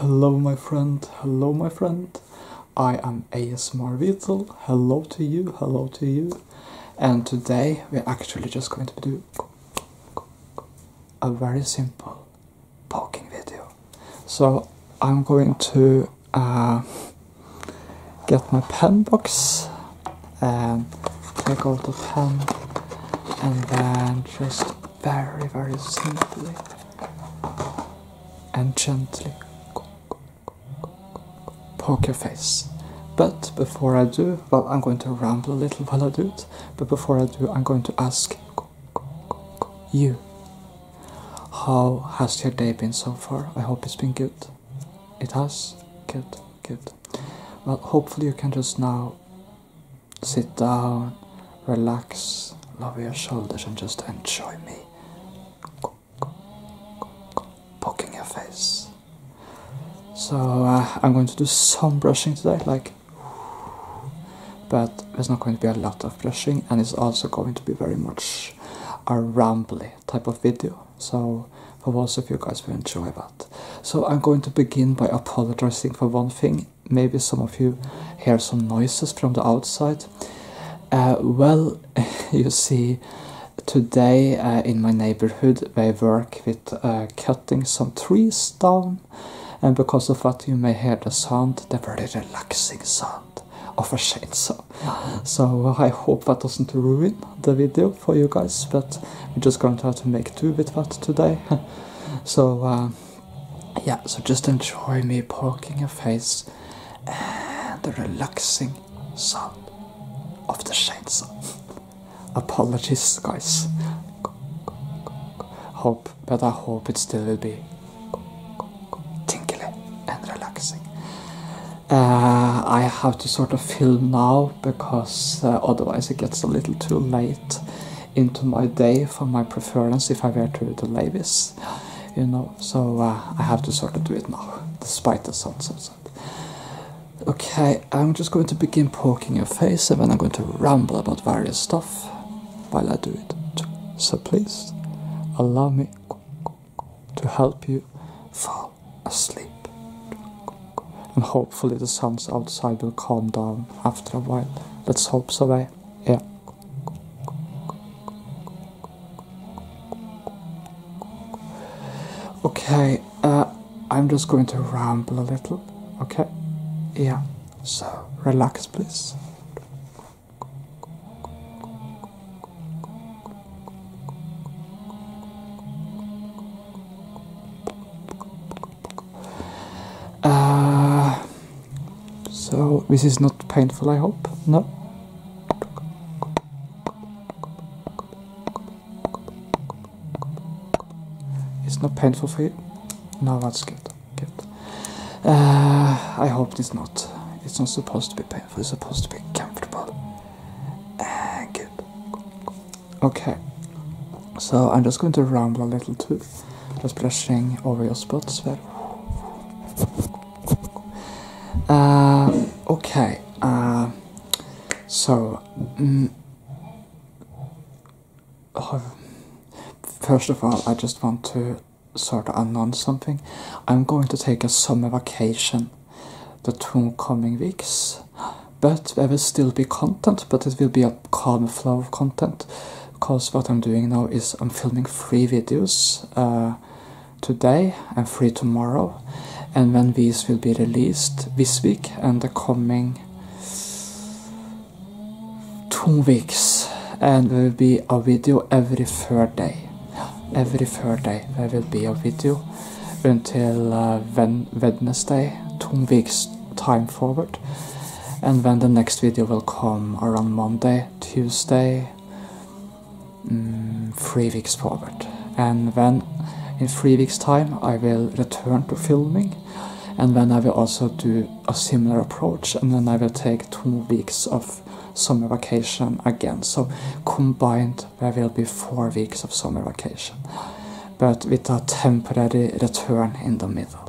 Hello, my friend. Hello, my friend. I am ASMR VETL. Hello to you. Hello to you. And today we're actually just going to do a very simple poking video. So I'm going to uh, get my pen box and take out the pen and then just very, very simply and gently poke your face. But before I do, well, I'm going to ramble a little while I do it. But before I do, I'm going to ask you how has your day been so far? I hope it's been good. It has? Good, good. Well, hopefully, you can just now sit down, relax, lower your shoulders, and just enjoy me poking your face. So, uh, I'm going to do some brushing today, like, but there's not going to be a lot of brushing, and it's also going to be very much a rambly type of video. So, for those of you guys will enjoy that. So, I'm going to begin by apologizing for one thing. Maybe some of you hear some noises from the outside. Uh, well, you see, today uh, in my neighborhood they work with uh, cutting some trees down, and because of that, you may hear the sound, the very relaxing sound of a chainsaw. So I hope that doesn't ruin the video for you guys, but we're just going to have to make do with that today. so uh, yeah, so just enjoy me poking your face and the relaxing sound of the chainsaw. Apologies, guys. Hope, but I hope it still will be I have to sort of film now because uh, otherwise it gets a little too late into my day for my preference if I were to delay this, you know. So uh, I have to sort of do it now, despite the outside. Okay, I'm just going to begin poking your face and then I'm going to ramble about various stuff while I do it. So please allow me to help you fall asleep. And hopefully the sounds outside will calm down after a while. Let's hope so, eh? Yeah. Okay, uh, I'm just going to ramble a little, okay? Yeah, so relax, please. This is not painful, I hope. No. It's not painful for you. No, that's good. Good. Uh, I hope it's not. It's not supposed to be painful. It's supposed to be comfortable. Uh, good. Okay. So I'm just going to ramble a little too, just brushing over your spots there. Uh, okay. Uh, so, mm, oh, first of all, I just want to sort of announce something. I'm going to take a summer vacation the two coming weeks, but there will still be content, but it will be a calm flow of content. Because what I'm doing now is I'm filming three videos uh, today and three tomorrow, and when these will be released this week and the coming two weeks, and there will be a video every third day. Every third day there will be a video until uh, Wednesday, two weeks time forward, and then the next video will come around Monday, Tuesday, mm, three weeks forward, and then in three weeks' time I will return to filming, and then I will also do a similar approach, and then I will take two weeks of summer vacation again. So combined, there will be four weeks of summer vacation, but with a temporary return in the middle.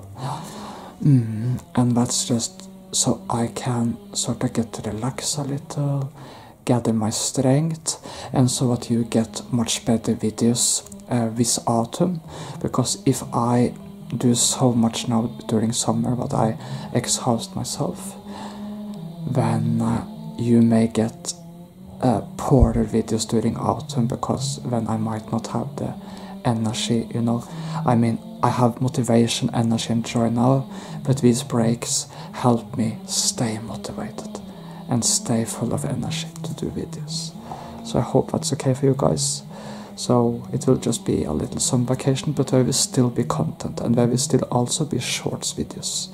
Mm, and that's just so I can sort of get to relax a little, gather my strength, and so that you get much better videos uh, this autumn. Because if I do so much now during summer but I exhaust myself, then uh, you may get uh, poorer videos during autumn because then I might not have the energy, you know. I mean, I have motivation, energy, and joy now, but these breaks help me stay motivated and stay full of energy to do videos. So I hope that's okay for you guys. So it will just be a little summer vacation, but there will still be content and there will still also be shorts videos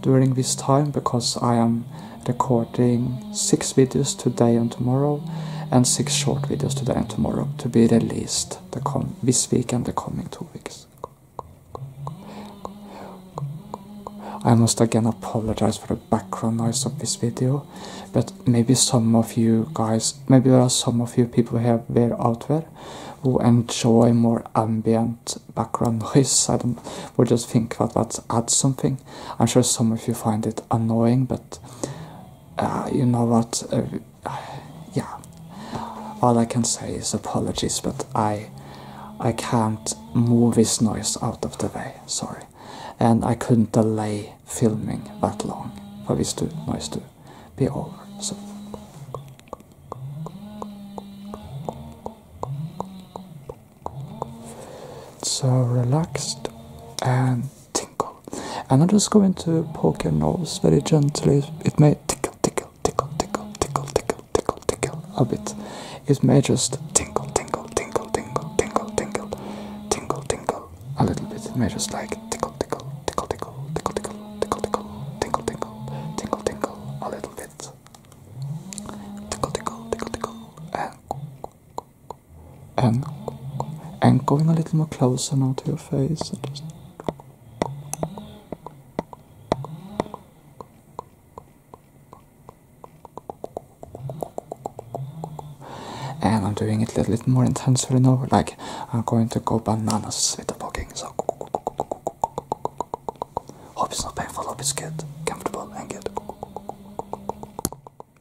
during this time because I am recording six videos today and tomorrow and six short videos today and tomorrow to be released the com this week and the coming two weeks. I must again apologize for the background noise of this video, but maybe some of you guys, maybe there are some of you people here there out there who enjoy more ambient background noise. I don't, would just think that that adds something. I'm sure some of you find it annoying, but uh, you know what? Uh, yeah, all I can say is apologies, but I, I can't move this noise out of the way. Sorry and I couldn't delay filming that long for this to noise to be over. So so relaxed and tinkle. And I'm just going to poke your nose very gently. It may tickle, tickle, tickle, tickle, tickle, tickle, tickle, tickle a bit. It may just tinkle, tinkle, tinkle, tinkle, tinkle, tinkle, tinkle, tinkle a little bit. It may just like going a little more closer now to your face. And just and I'm doing it a little bit more intensely now. Like I'm going to go bananas with the poking. So hope it's not painful. Hope it's good, comfortable, and good.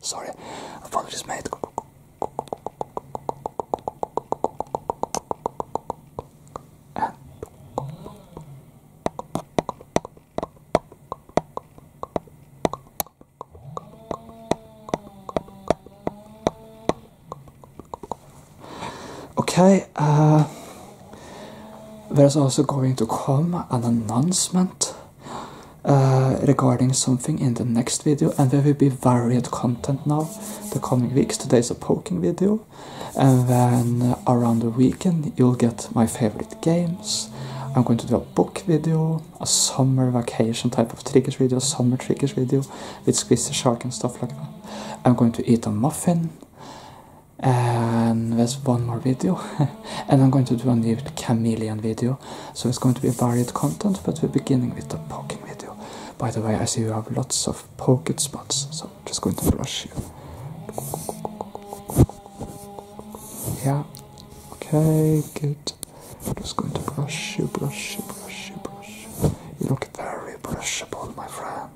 Sorry, I apologies, mate. Okay, uh, there's also going to come an announcement uh, regarding something in the next video, and there will be varied content now the coming weeks. Today's a poking video, and then around the weekend, you'll get my favorite games. I'm going to do a book video, a summer vacation type of triggers video, summer triggers video with the Shark and stuff like that. I'm going to eat a muffin and there's one more video. And I'm going to do a new chameleon video. So it's going to be varied content but we're beginning with the poking video. By the way I see you have lots of pocket spots so I'm just going to brush you. Yeah. Okay good. I'm just going to brush you brush you brush you brush you you look very brushable my friend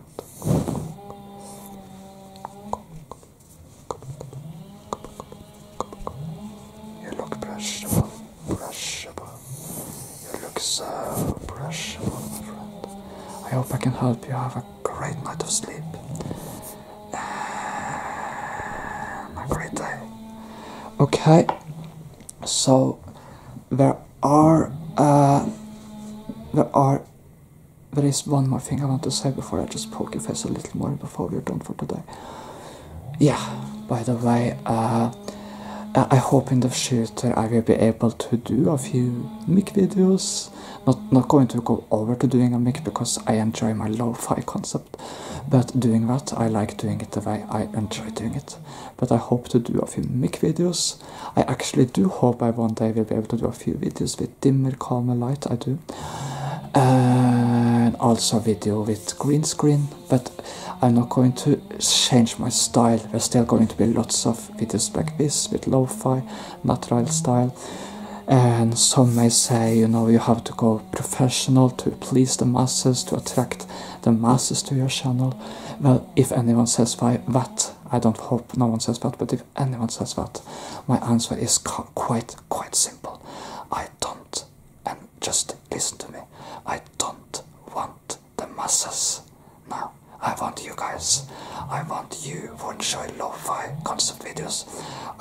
you look brushable, brushable. You look so brushable, my friend. I hope you have a great night of sleep. And a great day. Okay, so there are uh, there are there is one more thing I want to say before I just poke your face a little more before we're done for today. Yeah, by the way, uh, I hope in the future I will be able to do a few mic videos. Not not going to go over to doing a mic because I enjoy my lo-fi concept, but doing that I like doing it the way I enjoy doing it. But I hope to do a few mic videos. I actually do hope I one day will be able to do a few videos with dimmer, calmer light. I do uh, and also video with green screen but I'm not going to change my style. There's still going to be lots of videos like this with lo-fi natural style. And some may say you know you have to go professional to please the masses to attract the masses to your channel. Well if anyone says why that I don't hope no one says that but if anyone says that my answer is quite quite simple. I don't and just listen to me. Masses. Now, I want you guys. I want you who enjoy lo-fi concept videos.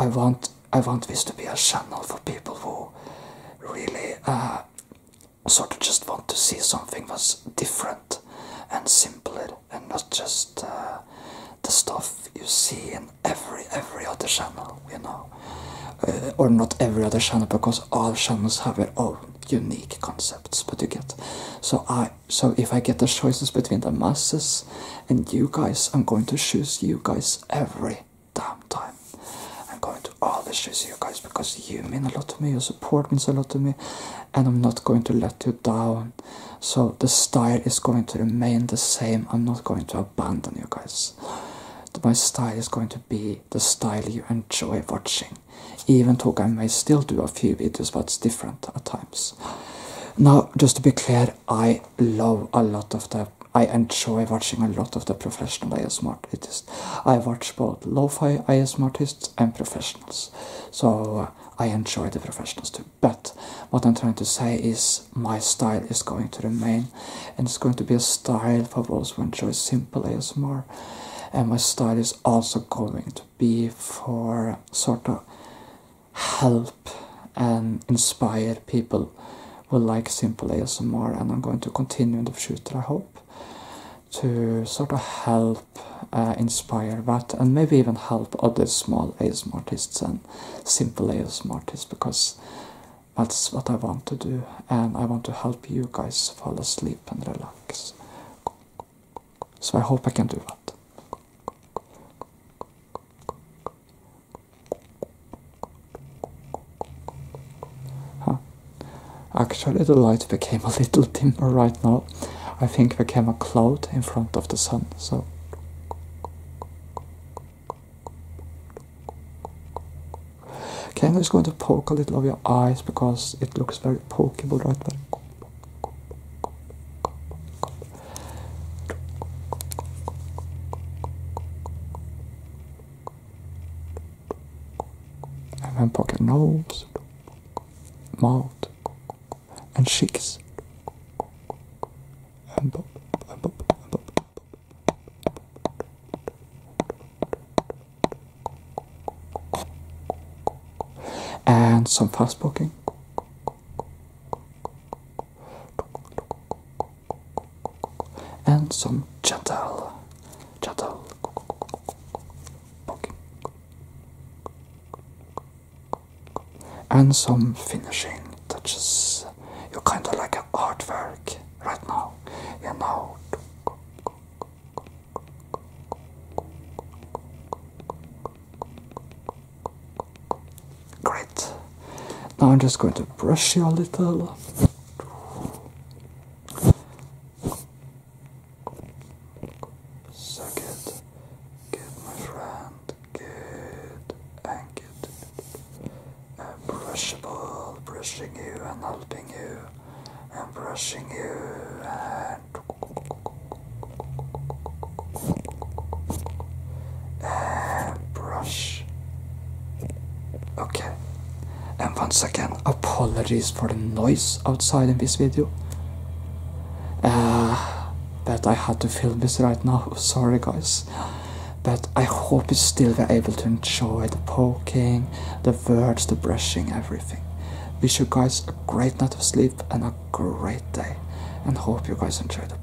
I want I want this to be a channel for people who really uh, sort of just want to see something that's different and simpler and not just uh, the stuff you see in every every other channel, you know. Uh, or not every other channel because all channels have their own unique concepts but you get so i so if i get the choices between the masses and you guys i'm going to choose you guys every damn time. I'm going to always choose you guys because you mean a lot to me your support means a lot to me and i'm not going to let you down. So the style is going to remain the same i'm not going to abandon you guys. My style is going to be the style you enjoy watching even though I may still do a few videos but it's different at times. Now just to be clear I love a lot of the I enjoy watching a lot of the professional ASMR artists. I watch both lo-fi ASMR artists and professionals. So uh, I enjoy the professionals too. But what I'm trying to say is my style is going to remain and it's going to be a style for those who enjoy simple ASMR and my style is also going to be for sort of help and inspire people who like simple ASMR, and I'm going to continue in the future, I hope, to sort of help uh, inspire that and maybe even help other small ASMR artists and simple ASMR artists because that's what I want to do, and I want to help you guys fall asleep and relax. So I hope I can do that. Actually, the light became a little dimmer right now. I think there came a cloud in front of the sun, so. Okay, I'm just going to poke a little of your eyes because it looks very pokeable right there. And then poke your nose, mouth, and shakes. And pop, and pop, and pop. And some fast poking. And some gentle, gentle poking. And some finishing touches. You're kind of like an artwork right now, you know. Great. Now I'm just going to brush you a little. So good. Good, my friend. Good. And good. And brushable, brushing you and helping you. And brushing you and and brush. Okay. And once again, apologies for the noise outside in this video. Uh, but I had to film this right now. Sorry, guys. But I hope you still were able to enjoy the poking, the words, the brushing, everything. Wish you guys a great night of sleep and a great day. And hope you guys enjoy the